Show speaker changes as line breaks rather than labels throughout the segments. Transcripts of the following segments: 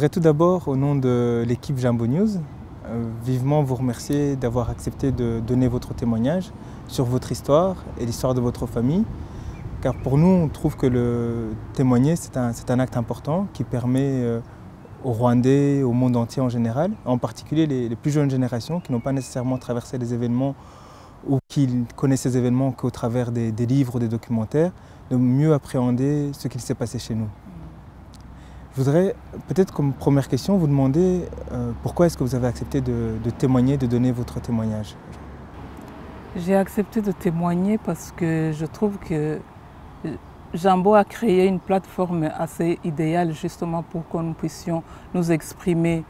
Voudrais tout d'abord, au nom de l'équipe Jambo News, euh, vivement vous remercier d'avoir accepté de donner votre témoignage sur votre histoire et l'histoire de votre famille. Car pour nous, on trouve que le témoigner, c'est un, acte important qui permet euh, aux Rwandais, au monde entier en général, en particulier les, les plus jeunes générations qui n'ont pas nécessairement traversé les événements ou qui connaissent ces événements qu'au travers des, des livres ou des documentaires, de mieux appréhender ce qu'il s'est passé chez nous. Je voudrais peut-être comme première question vous demander euh, pourquoi est-ce que vous avez accepté de, témoigner, de donner votre témoignage?
J'ai accepté de témoigner parce que je trouve que Jambo a créé une plateforme assez idéale justement pour que nous puissions nous exprimer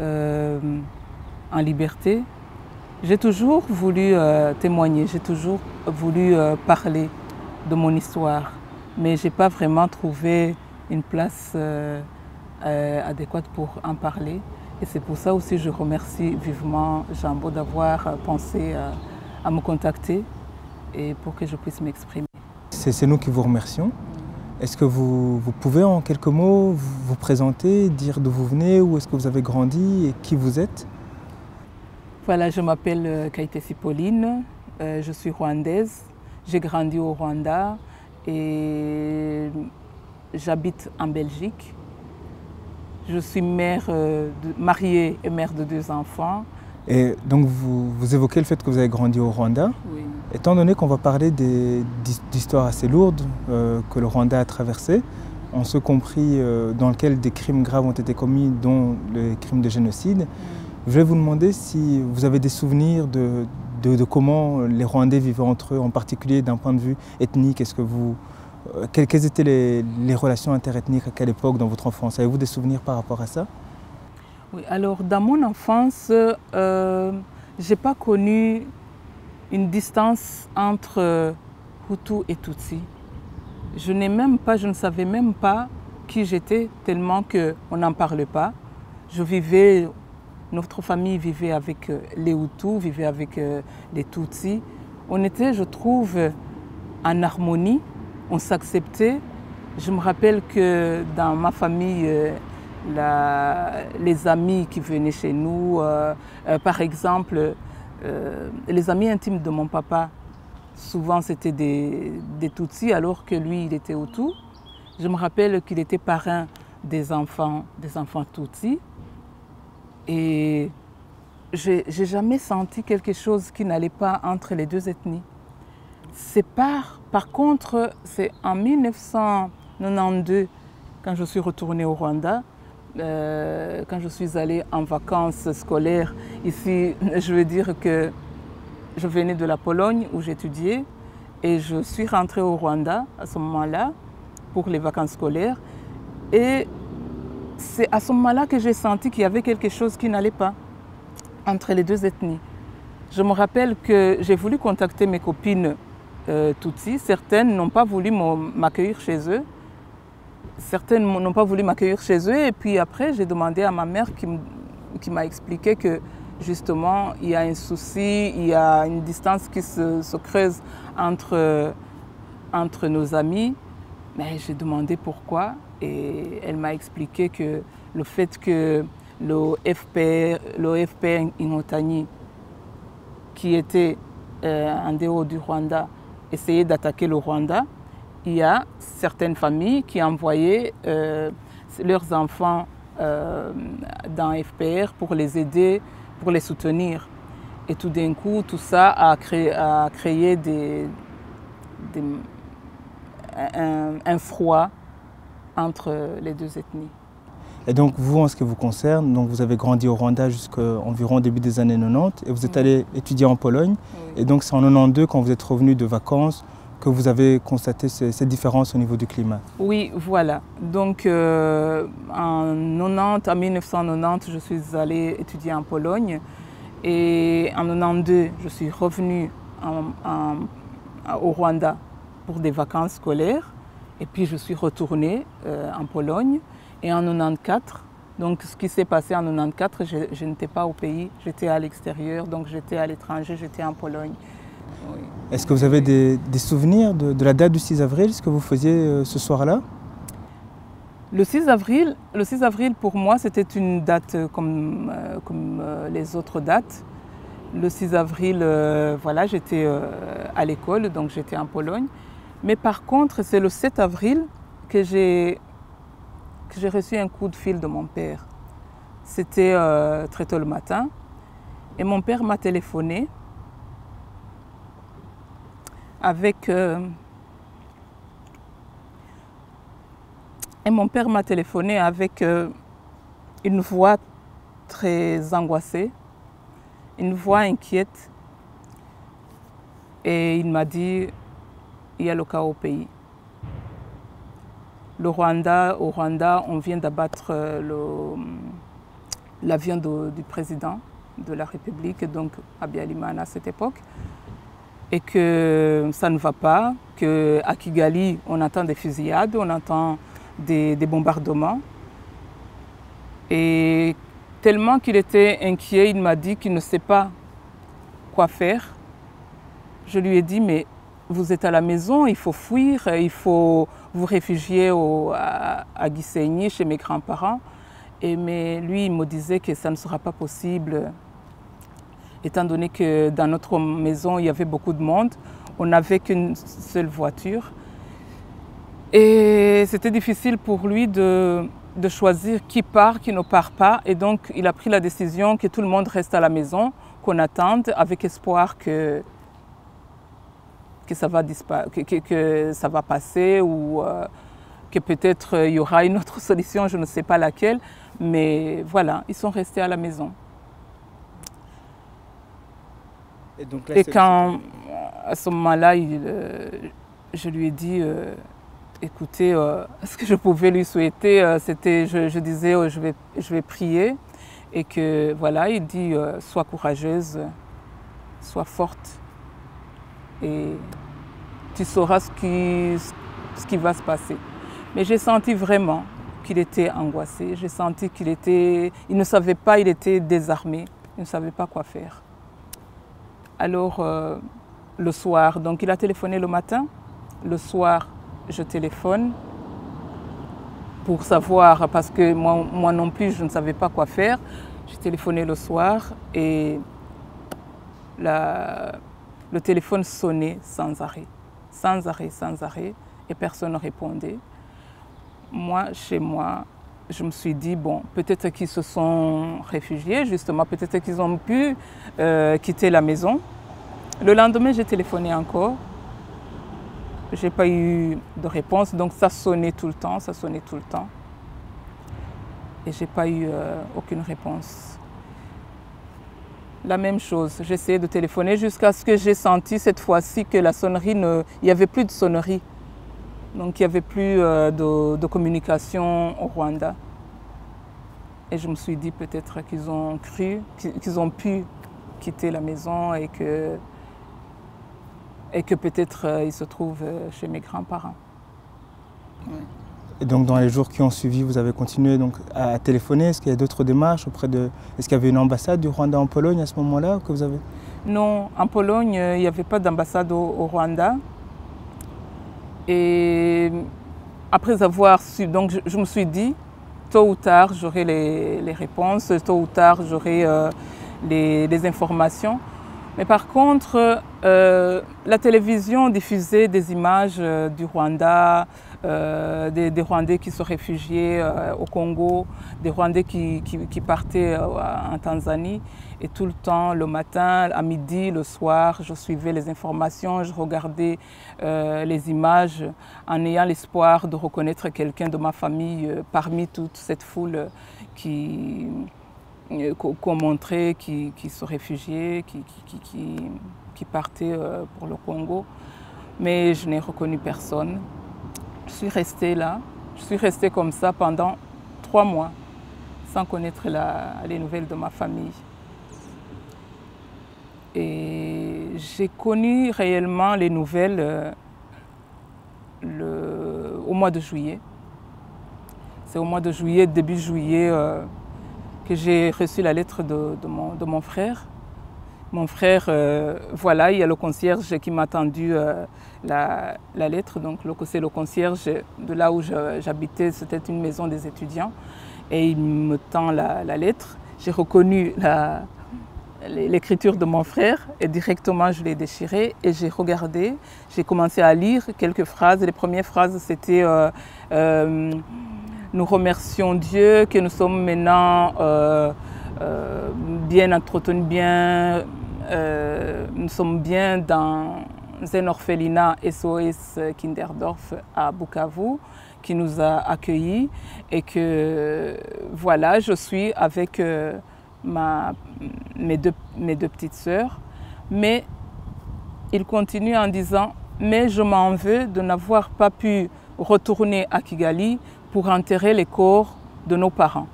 euh, en liberté. J'ai toujours voulu euh, témoigner, j'ai toujours voulu euh, parler de mon histoire, mais je n'ai pas vraiment trouvé une place euh, euh, adéquate pour en parler. Et c'est pour ça aussi que je remercie vivement Jambo d'avoir pensé à, à me contacter et pour que je puisse m'exprimer.
C'est nous qui vous remercions. Est-ce que vous, vous, pouvez en quelques mots vous, présenter, dire d'où vous venez, où est-ce que vous avez grandi et qui vous êtes?
Voilà, je m'appelle Kaitesi Pauline, euh, je suis rwandaise, j'ai grandi au Rwanda et j'habite en Belgique. Je suis mère, euh, de, mariée et mère de deux enfants.
Et donc vous, vous, évoquez le fait que vous avez grandi au Rwanda.
Oui.
Étant donné qu'on va parler d'histoires assez lourdes euh, que le Rwanda a traversées, en ce compris euh, dans lequel des crimes graves ont été commis, dont les crimes de génocide, je vais vous demander si vous avez des souvenirs de, de, de comment les Rwandais vivaient entre eux, en particulier d'un point de vue ethnique. Est-ce que vous, quelles, quelles, étaient les, relations interethniques à quelle époque dans votre enfance? Avez-vous des souvenirs par rapport à ça?
Oui, alors dans mon enfance, euh, j'ai pas connu une distance entre Hutu et Tutsi. Je n'ai même pas, je ne savais même pas qui j'étais tellement qu'on n'en parlait pas. Je vivais, notre famille vivait avec les Hutus, vivait avec les Tutsis. On était, je trouve, en harmonie, on s'acceptait. Je me rappelle que dans ma famille, la, les amis qui venaient chez nous, euh, euh, par exemple, euh, les amis intimes de mon papa, souvent c'était des, des, Tutsis alors que lui il était Hutu. Je me rappelle qu'il était parrain des enfants, des enfants Tutsis. Et j'ai jamais senti quelque chose qui n'allait pas entre les deux ethnies. C'est par, par contre, c'est en 1992, quand je suis retournée au Rwanda, euh, quand je suis allée en vacances scolaires ici, je veux dire que je venais de la Pologne où j'étudiais et je suis rentrée au Rwanda à ce moment-là pour les vacances scolaires. Et c'est à ce moment-là que j'ai senti qu'il y avait quelque chose qui n'allait pas entre les deux ethnies. Je me rappelle que j'ai voulu contacter mes copines euh. Certaines n'ont pas voulu m'accueillir chez eux certaines n'ont pas voulu m'accueillir chez eux. Et puis après, j'ai demandé à ma mère qui m'a expliqué que justement, il y a un souci, il y a une distance qui se, se creuse entre, entre nos amis. Mais j'ai demandé pourquoi et elle m'a expliqué que le fait que le FPR, le FPR Inotani, qui était euh, en dehors du Rwanda, essayait d'attaquer le Rwanda, il y a certaines familles qui envoyaient euh, leurs enfants euh, dans FPR pour les aider, pour les soutenir. Et tout d'un coup, tout ça a créé, a créé un, froid entre les deux ethnies.
Et donc vous, en ce qui vous concerne, donc vous avez grandi au Rwanda jusqu'à environ début des années 90 et vous êtes allé étudier en Pologne. Et donc c'est en 92 quand vous êtes revenu de vacances que vous avez constaté ces, ces, différences au niveau du climat.
Oui, voilà. Donc euh, en 90, en 1990, je suis allée étudier en Pologne et en 92, je suis revenue en, en, au Rwanda pour des vacances scolaires et puis je suis retournée euh, en Pologne et en 94. Donc ce qui s'est passé en 94, je, je n'étais pas au pays, j'étais à l'extérieur, donc j'étais à l'étranger, j'étais en Pologne.
Oui. Est-ce que vous avez des, des souvenirs de, de, la date du 6 avril, ce que vous faisiez euh, ce soir-là?
Le 6 avril, le 6 avril pour moi, c'était une date comme, euh, comme euh, les autres dates. Le 6 avril, euh, voilà, j'étais à l'école, donc j'étais en Pologne. Mais par contre, c'est le 7 avril que j'ai j'ai reçu un coup de fil de mon père. C'était très tôt le matin. Et mon père m'a téléphoné avec Et mon père m'a téléphoné avec euh, une voix très angoissée, une voix inquiète. Et il m'a dit, il y a le cas au pays. Le Rwanda, au Rwanda, on vient d'abattre euh, l'avion du président de la République, donc Abiyalimana à cette époque, et que ça ne va pas, qu'à Kigali, on entend des fusillades, on entend des, bombardements. Et tellement qu'il était inquiet, il m'a dit qu'il ne sait pas quoi faire. Je lui ai dit, mais vous êtes à la maison, il faut fuir, il faut vous réfugier à, à chez mes grands-parents. Mais lui, il me disait que ça ne sera pas possible, étant donné que dans notre maison, il y avait beaucoup de monde. On n'avait qu'une seule voiture. Et c'était difficile pour lui de, choisir qui part, qui ne part pas. Et donc, il a pris la décision que tout le monde reste à la maison, qu'on attende avec espoir que, que, ça, va que, ça va passer ou euh, que peut-être euh, il y aura une autre solution, je ne sais pas laquelle. Mais voilà, ils sont restés à la maison. Et, quand, à ce moment-là, euh, je lui ai dit écoutez, ce que je pouvais lui souhaiter, c'était, je, disais, oh, je, vais, je vais prier. Et que voilà, il dit, sois courageuse, sois forte. Et tu sauras ce qui, ce qui va se passer. Mais j'ai senti vraiment qu'il était angoissé. J'ai senti qu'il était, il ne savait pas, il était désarmé. Il ne savait pas quoi faire. Alors, le soir, donc il a téléphoné le matin. Le soir, je téléphone pour savoir, parce que moi, moi non plus, je ne savais pas quoi faire. J'ai téléphoné le soir et la, le téléphone sonnait sans arrêt, sans arrêt, sans arrêt, et personne ne répondait. Moi, chez moi, je me suis dit, bon, peut-être qu'ils se sont réfugiés, justement, peut-être qu'ils ont pu euh, quitter la maison. Le lendemain, j'ai téléphoné encore je n'ai pas eu de réponse, donc ça sonnait tout le temps, ça sonnait tout le temps. Et je n'ai pas eu euh, aucune réponse. La même chose, essayé de téléphoner jusqu'à ce que j'ai senti cette fois-ci que la sonnerie, ne... il n'y avait plus de sonnerie. Donc il n'y avait plus euh, de, communication au Rwanda. Et je me suis dit peut-être qu'ils ont cru, qu'ils ont pu quitter la maison et que et que peut-être euh, il se trouve euh, chez mes grands-parents.
Et donc dans les jours qui ont suivi, vous avez continué donc à téléphoner. Est-ce qu'il y a d'autres démarches auprès de Est-ce qu'il y avait une ambassade du Rwanda en Pologne à ce moment-là que vous avez?
Non, en Pologne, euh, il n'y avait pas d'ambassade au, Rwanda. Et après avoir su, donc je, me suis dit, tôt ou tard, j'aurai les, réponses, tôt ou tard, j'aurai les informations. Mais par contre, euh, la télévision diffusait des images euh, du Rwanda, euh, des, Rwandais qui se réfugiaient au Congo, des Rwandais qui, partaient en Tanzanie. Et tout le temps, le matin, à midi, le soir, je suivais les informations, je regardais les images en ayant l'espoir de reconnaître quelqu'un de ma famille parmi toute cette foule qui, euh, qu'on montrait qui, se réfugiaient, qui, qui, partaient euh, pour le Congo. Mais je n'ai reconnu personne. Suis restée là. Je suis restée comme ça pendant trois mois, sans connaître les nouvelles de ma famille. Et j'ai connu réellement les nouvelles euh, le, au mois de juillet. C'est au mois de juillet, début juillet, que j'ai reçu la lettre de, mon, frère Mon frère, euh, voilà, il y a le concierge qui m'a tendu euh, la, lettre. Donc c'est le concierge de là où j'habitais, c'était une maison des étudiants. Et il me tend la, lettre. J'ai reconnu l'écriture de mon frère et directement je l'ai déchirée et j'ai regardé, j'ai commencé à lire quelques phrases. Les premières phrases c'était euh, Nous remercions Dieu que nous sommes maintenant bien entretenus, bien euh, nous sommes bien dans un orphelinat SOS Kinderdorf à Bukavu qui nous a accueillis et que voilà, je suis avec euh, mes, deux, mes deux petites sœurs. Mais il continue en disant Mais je m'en veux de n'avoir pas pu retourner à Kigali pour enterrer les corps de nos parents.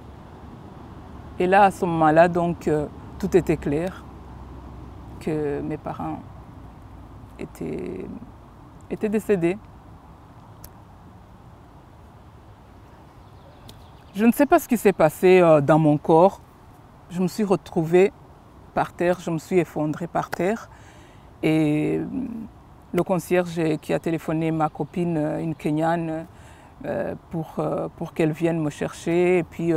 Et là, à ce moment-là, donc, euh, tout était clair que mes parents étaient, étaient décédés. Je ne sais pas ce qui s'est passé euh, dans mon corps. Je me suis retrouvée par terre, je me suis effondrée par terre. Et le concierge qui a téléphoné ma copine, une Kenyane, euh, pour, pour qu'elle vienne me chercher. Et puis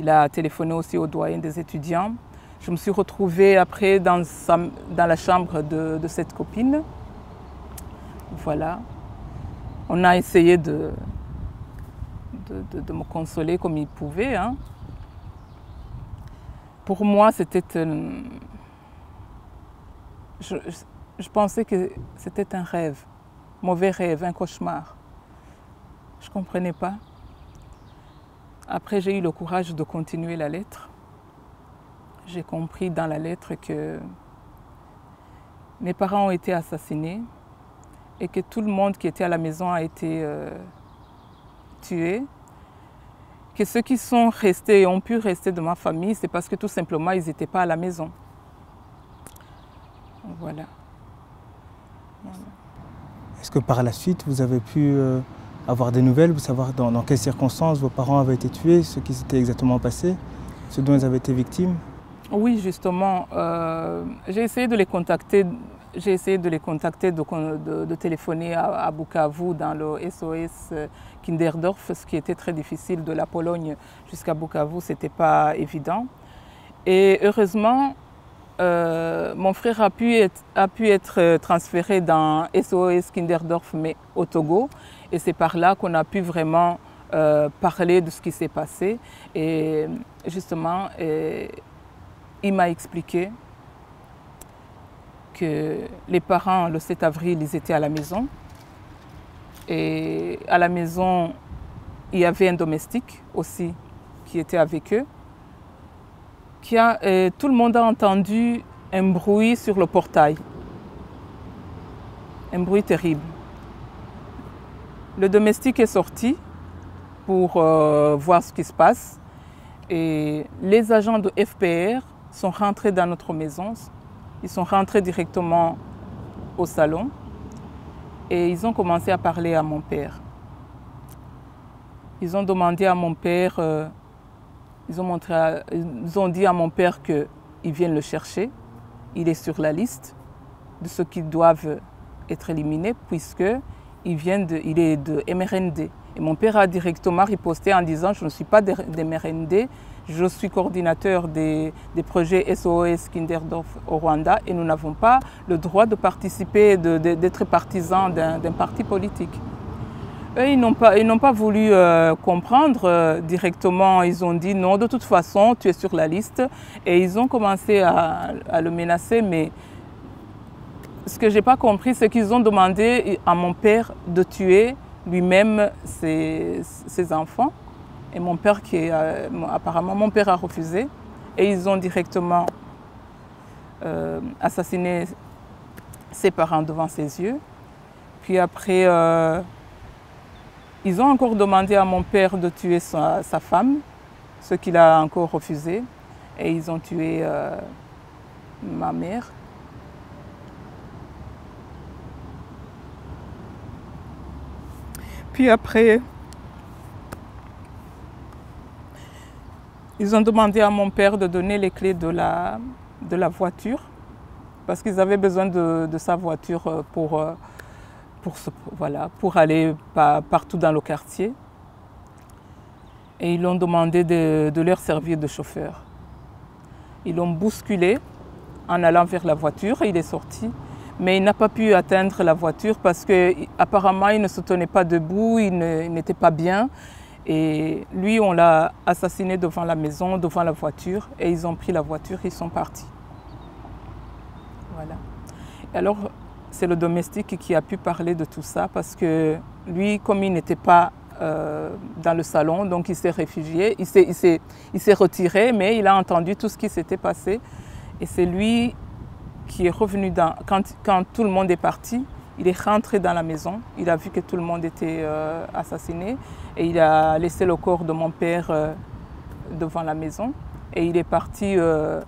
il a téléphoné aussi au doyen des étudiants. Je me suis retrouvée après dans, la chambre de, cette copine. Voilà. On a essayé de, me consoler comme il pouvait. Hein. Pour moi, c'était un... Je, je pensais que c'était un rêve, mauvais rêve, un cauchemar. Je ne comprenais pas. Après, j'ai eu le courage de continuer la lettre j'ai compris dans la lettre que mes parents ont été assassinés et que tout le monde qui était à la maison a été euh, tué. Que ceux qui sont restés et ont pu rester de ma famille, c'est parce que tout simplement, ils n'étaient pas à la maison. Voilà.
Est-ce que par la suite, vous avez pu euh, avoir des nouvelles, savoir dans, quelles circonstances vos parents avaient été tués, ce qui s'était exactement passé, ce dont ils avaient été victimes
oui, justement, euh, j'ai essayé de les contacter. J'ai essayé de les contacter, de, téléphoner à, Bukavu dans le SOS Kinderdorf, ce qui était très difficile de la Pologne jusqu'à Bukavu, ce n'était pas évident. Et heureusement, euh, mon frère a pu, être, a pu être transféré dans SOS Kinderdorf, mais au Togo. Et c'est par là qu'on a pu vraiment euh, parler de ce qui s'est passé. Et justement, il m'a expliqué que les parents, le 7 avril, ils étaient à la maison. Et à la maison, il y avait un domestique aussi qui était avec eux. Qui a, tout le monde a entendu un bruit sur le portail. Un bruit terrible. Le domestique est sorti pour euh, voir ce qui se passe. Et les agents de FPR sont rentrés dans notre maison. Ils sont rentrés directement au salon et ils ont commencé à parler à mon père. Ils ont demandé à mon père, euh, ils, ont montré ils ont dit à mon père qu'ils viennent le chercher. Il est sur la liste de ceux qui doivent être éliminés puisque il, vient de, il est de MRND. Et mon père a directement riposté en disant Je ne suis pas de, MRND, je suis coordinateur des, projets SOS Kinderdorf au Rwanda et nous n'avons pas le droit de participer, d'être partisans d'un parti politique. Ils n'ont pas, pas, voulu euh, comprendre euh, directement. Ils ont dit non, de toute façon, tu es sur la liste. Et ils ont commencé à, le menacer. Mais ce que je n'ai pas compris, c'est qu'ils ont demandé à mon père de tuer lui-même ses, ses enfants. Et mon père, qui est, euh, apparemment, mon père a refusé. Et ils ont directement euh, assassiné ses parents devant ses yeux. Puis après, euh, ils ont encore demandé à mon père de tuer sa, femme, ce qu'il a encore refusé. Et ils ont tué ma mère. Puis après, Ils ont demandé à mon père de donner les clés de la, de la voiture parce qu'ils avaient besoin de, sa voiture euh, pour, euh, pour, voilà, pour aller partout dans le quartier. Et ils l'ont demandé de, de, leur servir de chauffeur. Ils l'ont bousculé en allant vers la voiture et il est sorti. Mais il n'a pas pu atteindre la voiture parce qu'apparemment il ne se tenait pas debout, il n'était pas bien. Et lui, on l'a assassiné devant la maison, devant la voiture, et ils ont pris la voiture, ils sont partis. Voilà. Et alors, c'est le domestique qui a pu parler de tout ça parce que lui, comme il n'était pas euh, dans le salon, donc il s'est réfugié, il s'est retiré, mais il a entendu tout ce qui s'était passé. Et c'est lui qui est revenu quand, tout le monde est parti, il est rentré dans la maison, il a vu que tout le monde était euh, assassiné et il a laissé le corps de mon père euh, devant la maison et il est parti euh,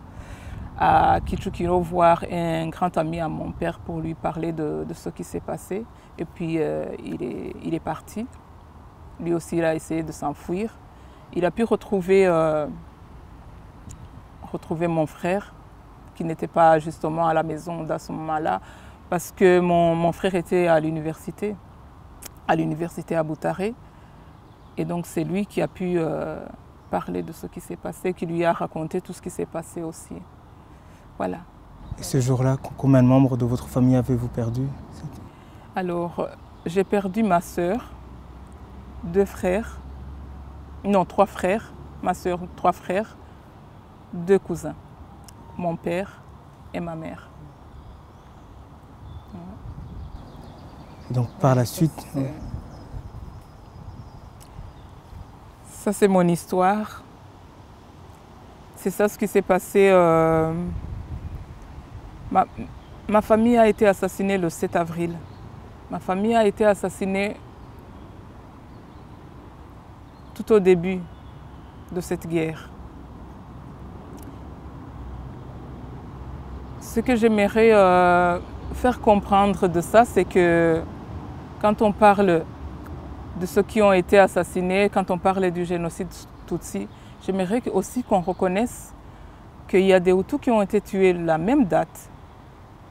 à Kichukiro voir un grand ami à mon père pour lui parler de, ce qui s'est passé et puis il, est, il est parti. Lui aussi il a essayé de s'enfuir. Il a pu retrouver, retrouver mon frère qui n'était pas justement à la maison dans ce moment-là parce que mon, frère était à l'université, à l'université à Boutaré. Et donc c'est lui qui a pu euh, parler de ce qui s'est passé, qui lui a raconté tout ce qui s'est passé aussi. Voilà.
Et ce jour-là, combien de membres de votre famille avez-vous perdu?
Alors, j'ai perdu ma sœur, deux frères, non, trois frères, ma sœur, trois frères, deux cousins, mon père et ma mère.
Donc par la suite.
Ça, c'est mon histoire. C'est ça ce qui s'est passé. Euh, ma, famille a été assassinée le 7 avril. Ma famille a été assassinée tout au début de cette guerre. Ce que j'aimerais euh, faire comprendre de ça, c'est que quand on parle de ceux qui ont été assassinés, quand on parle du génocide Tutsi, j'aimerais aussi qu'on reconnaisse qu'il y a des Hutus qui ont été tués la même date,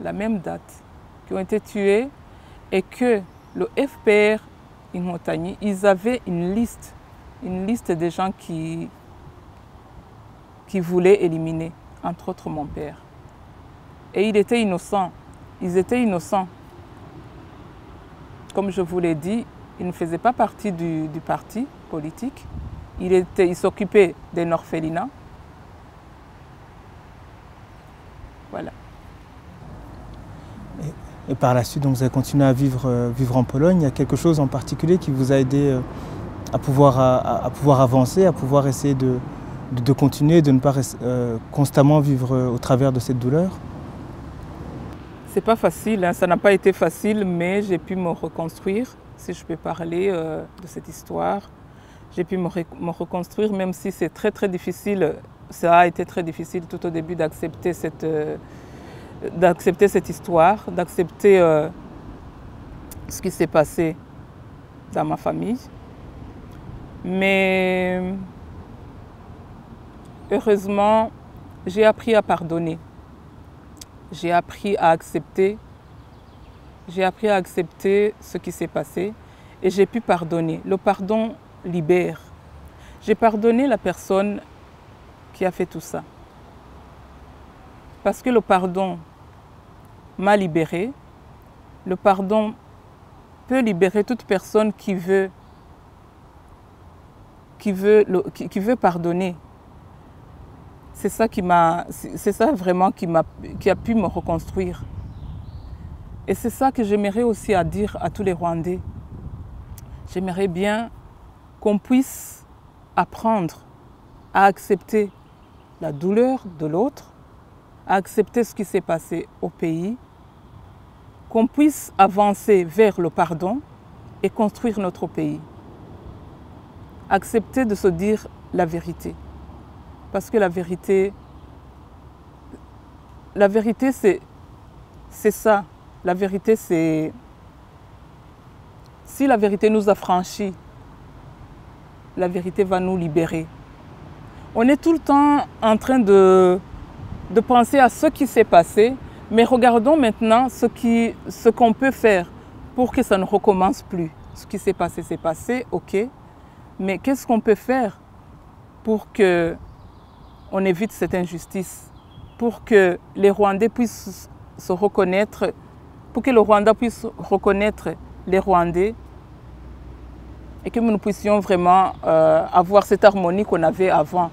la même date, qui ont été tués et que le FPR Inhotani, ils avaient une liste, une liste des gens qui, qui voulaient éliminer, entre autres mon père. Et il était innocent, ils étaient innocents comme je vous l'ai dit, il ne faisait pas partie du, parti politique. Il, il s'occupait des orphelinats. Voilà.
Et, par la suite, donc, vous avez continué à vivre, euh, vivre en Pologne. Il y a quelque chose en particulier qui vous a aidé euh, à, pouvoir, à, pouvoir avancer, à pouvoir essayer de, de, continuer, de ne pas euh, constamment vivre au travers de cette douleur?
C'est pas facile, hein. ça n'a pas été facile, mais j'ai pu me reconstruire, si je peux parler euh, de cette histoire. J'ai pu me, reconstruire, même si c'est très très difficile. Ça a été très difficile tout au début d'accepter cette, euh, cette histoire, d'accepter euh, ce qui s'est passé dans ma famille. Mais heureusement, j'ai appris à pardonner j'ai appris à accepter. J'ai appris à accepter ce qui s'est passé et j'ai pu pardonner. Le pardon libère. J'ai pardonné la personne qui a fait tout ça. Parce que le pardon m'a libéré. Le pardon peut libérer toute personne qui veut, qui veut, qui veut pardonner c'est ça qui m'a, c'est ça vraiment qui qui a pu me reconstruire. Et c'est ça que j'aimerais aussi à dire à tous les Rwandais. J'aimerais bien qu'on puisse apprendre à accepter la douleur de l'autre, à accepter ce qui s'est passé au pays, qu'on puisse avancer vers le pardon et construire notre pays. Accepter de se dire la vérité. Parce que la vérité, la vérité c'est, c'est ça. La vérité c'est, si la vérité nous a franchis, la vérité va nous libérer. On est tout le temps en train de, de penser à ce qui s'est passé, Mais regardons maintenant ce qu'on ce peut faire pour que ça ne recommence plus. Ce qui s'est passé, c'est passé, ok. Mais qu'est-ce qu'on peut faire pour que on évite cette injustice, pour que les Rwandais puissent se reconnaître, pour que le Rwanda puisse reconnaître les Rwandais et que nous puissions vraiment euh, avoir cette harmonie qu'on avait avant,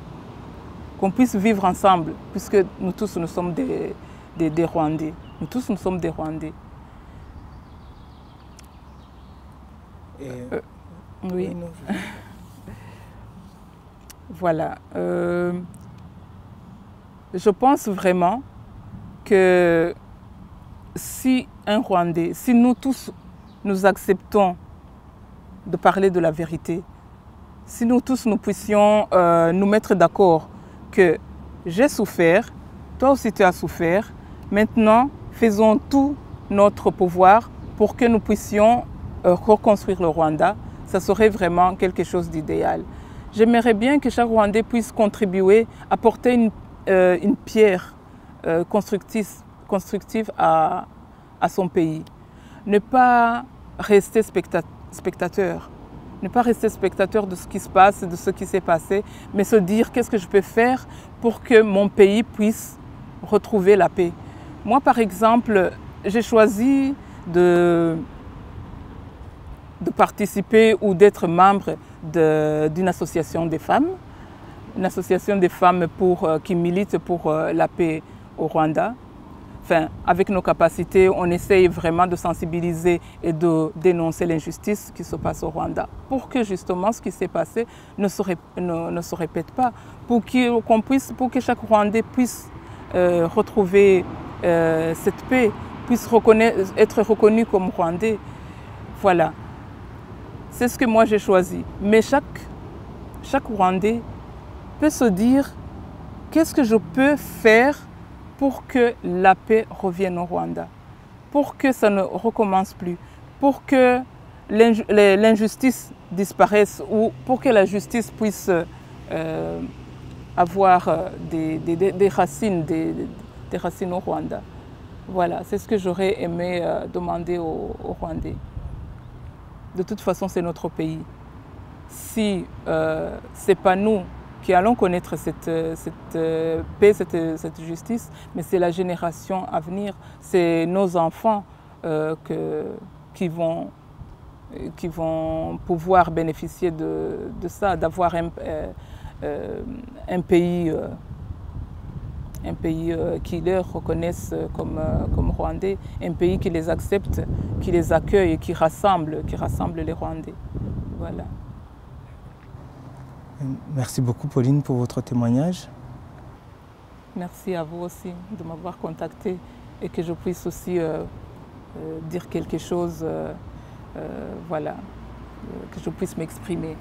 qu'on puisse vivre ensemble, puisque nous tous nous sommes des, des, Rwandais. Nous tous nous sommes des Rwandais. Euh, oui. voilà. Euh, je pense vraiment que si un Rwandais, si nous tous nous acceptons de parler de la vérité, si nous tous nous puissions euh, nous mettre d'accord que j'ai souffert, toi aussi tu as souffert, maintenant faisons tout notre pouvoir pour que nous puissions euh, reconstruire le Rwanda, ça serait vraiment quelque chose d'idéal. J'aimerais bien que chaque Rwandais puisse contribuer, apporter une euh, une pierre euh, constructive, constructive à, à, son pays. Ne pas rester spectateur, ne pas rester spectateur de ce qui se passe, de ce qui s'est passé, mais se dire qu'est-ce que je peux faire pour que mon pays puisse retrouver la paix. Moi, par exemple, j'ai choisi de, de participer ou d'être membre d'une association des femmes une association des femmes pour, euh, qui milite pour euh, la paix au Rwanda. Enfin, avec nos capacités, on essaye vraiment de sensibiliser et de dénoncer l'injustice qui se passe au Rwanda pour que justement ce qui s'est passé ne se, répète pas, pour, qu'on puisse, pour que chaque Rwandais puisse euh, retrouver cette paix, puisse être reconnu comme Rwandais. Voilà. C'est ce que moi j'ai choisi. Mais chaque Rwandais peut se dire qu'est-ce que je peux faire pour que la paix revienne au Rwanda, pour que ça ne recommence plus, pour que l'injustice disparaisse ou pour que la justice puisse euh, avoir euh, des, racines, des, racines au Rwanda? Voilà, c'est ce que j'aurais aimé euh, demander aux, Rwandais. De toute façon, c'est notre pays. Si ce n'est pas nous qui allons connaître cette, cette euh, paix, cette, cette, justice, mais c'est la génération à venir, c'est nos enfants euh, que, qui, vont, qui vont pouvoir bénéficier de, de ça, d'avoir un, euh, un, pays, un pays qui les reconnaisse comme, comme Rwandais, un pays qui les accepte, qui les accueille qui rassemble, qui rassemble les Rwandais. Voilà.
Merci beaucoup Pauline pour votre témoignage.
Merci à vous aussi de m'avoir contacté et que je puisse aussi euh, euh, dire quelque chose, euh, voilà, que je puisse m'exprimer.